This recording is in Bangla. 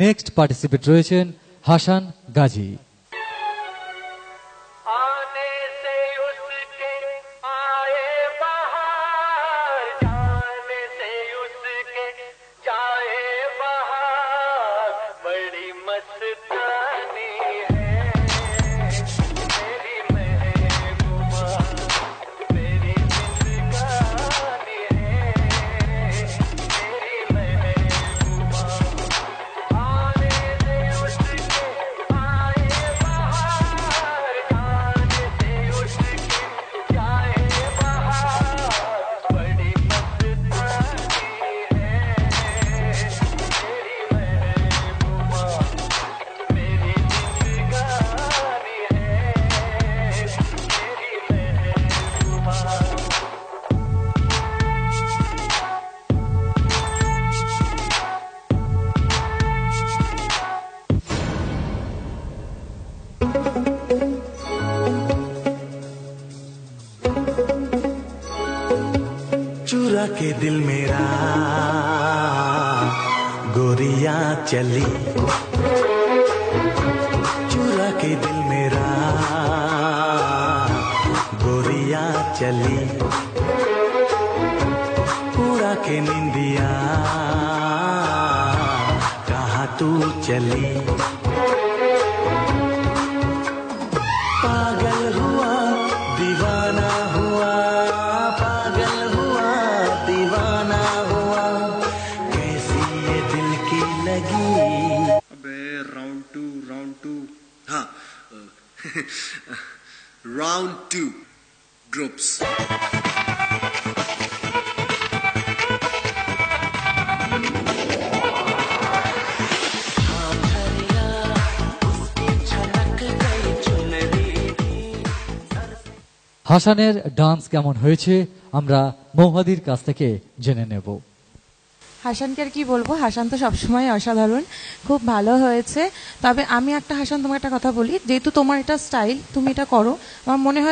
নেক্সট পার্টিসিপেট রয়েছেন হাসান গাজী। चुरा के दिल मेरा। गोरिया चली। चुरा के दिल मेरा। गोरिया चली। पूरा के निंदिया। कहा तू चली? पागल हुआ दीवाना। round two groups. হাসানের ডান্স কেমন হয়েছে আমরা মৌহাদির কাছ থেকে জেনে নেব হাসানকে আর কি বলব? হাসান তো সবসময় অসাধারণ, খুব ভালো হয়েছে। তবে আমি একটা হাসান তোমার একটা কথা বলি, যেহেতু তোমার এটা স্টাইল তুমি এটা করো, আমার মনে হয়